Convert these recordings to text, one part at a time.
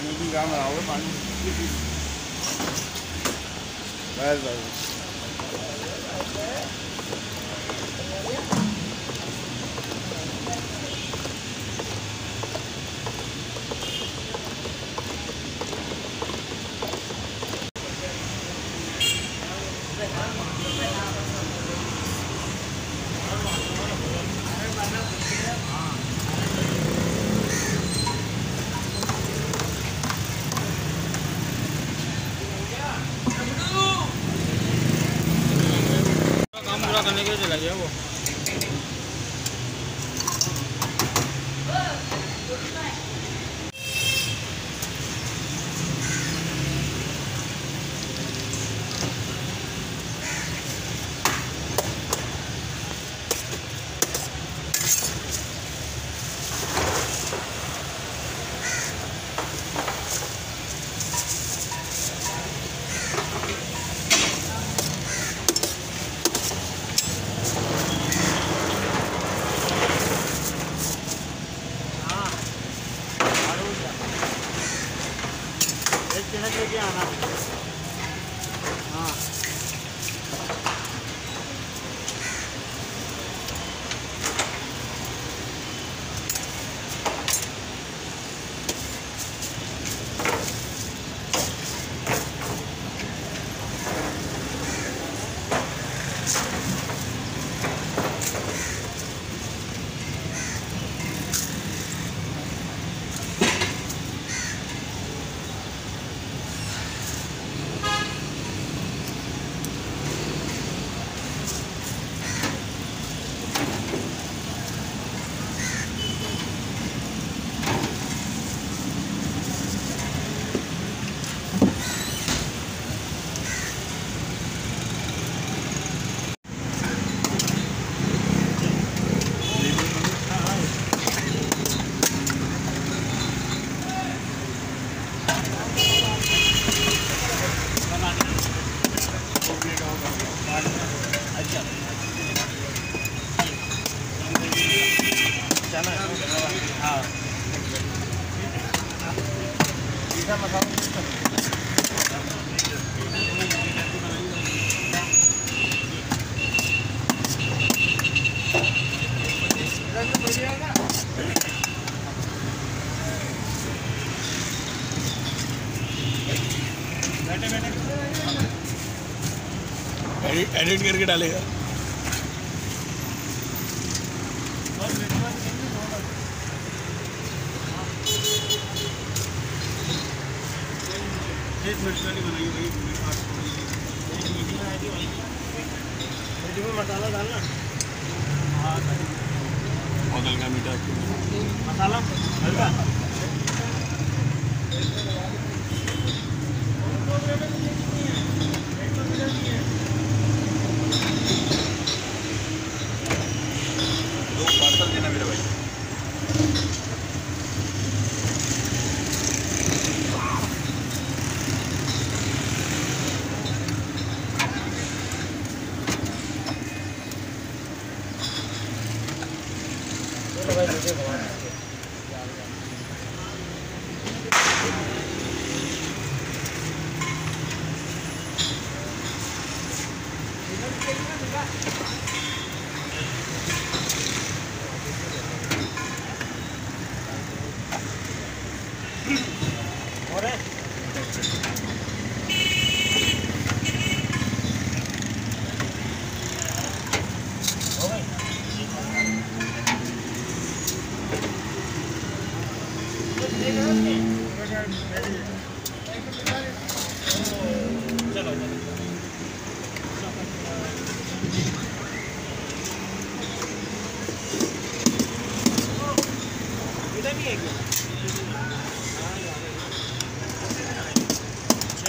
पानी भी काम आओ पानी बस बस एडिट करके डालेगा। एक वाली बनाई थी में मसाला डालना? हाँ बहुत हल्का मीठा मसाला? हल्का।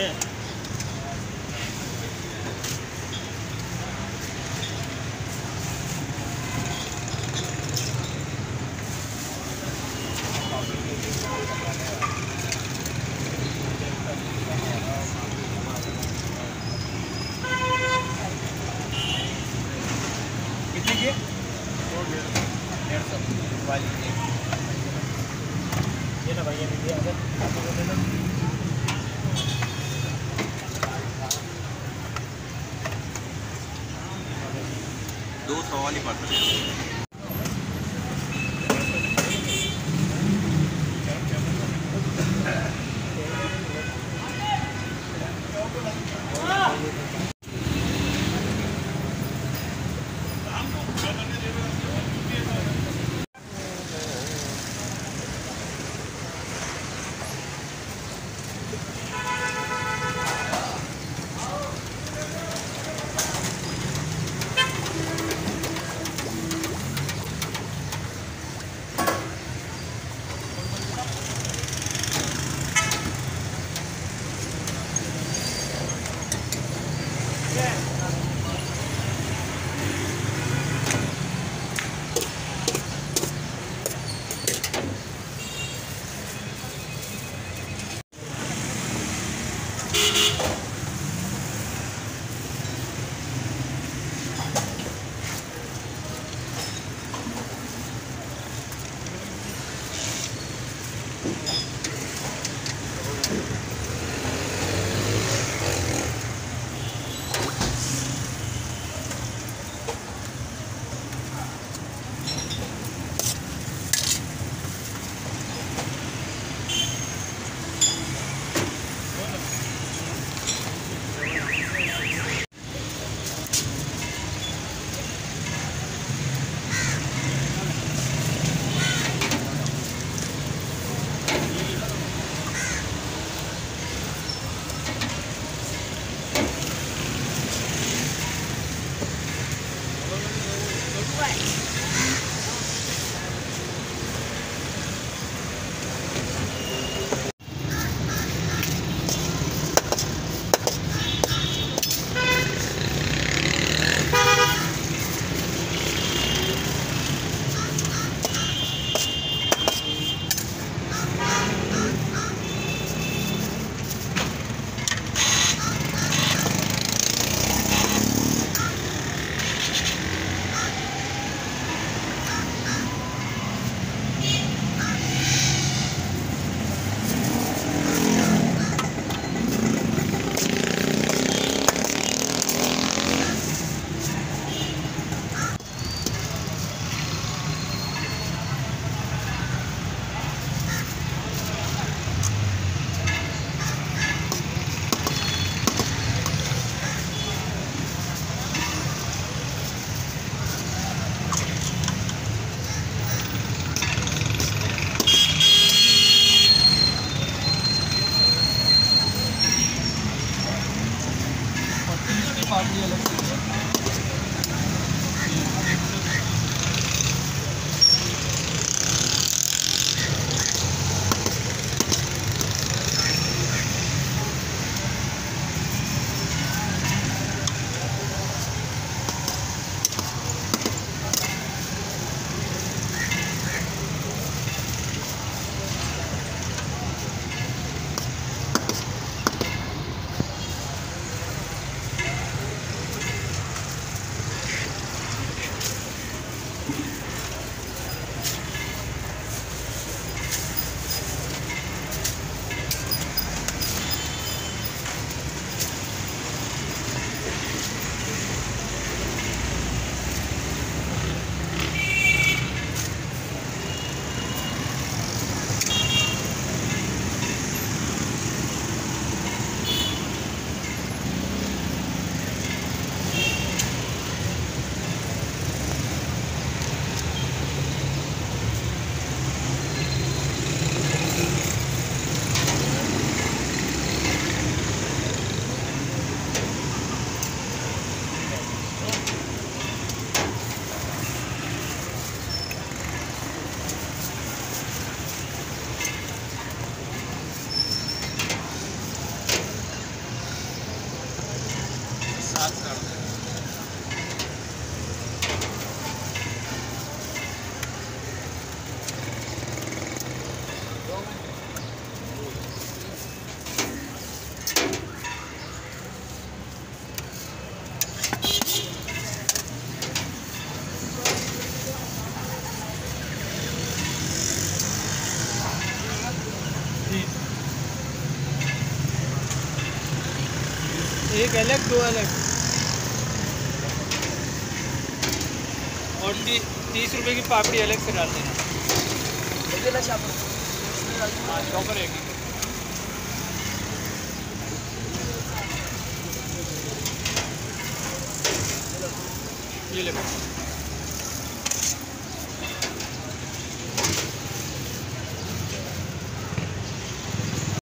छः कितने की डेढ़ सौ वाली बात एक अलग, दो अलग। और तीस रुपए की पापड़ी अलग से डाल देना हाँ ये ले।